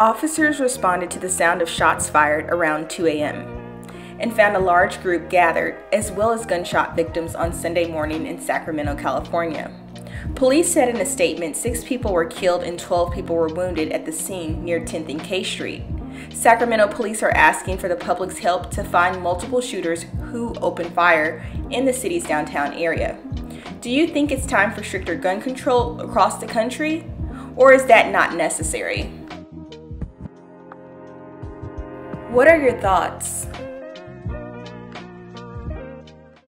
Officers responded to the sound of shots fired around 2 a.m. and found a large group gathered, as well as gunshot victims on Sunday morning in Sacramento, California. Police said in a statement six people were killed and 12 people were wounded at the scene near 10th and K Street. Sacramento police are asking for the public's help to find multiple shooters who opened fire in the city's downtown area. Do you think it's time for stricter gun control across the country? Or is that not necessary? What are your thoughts?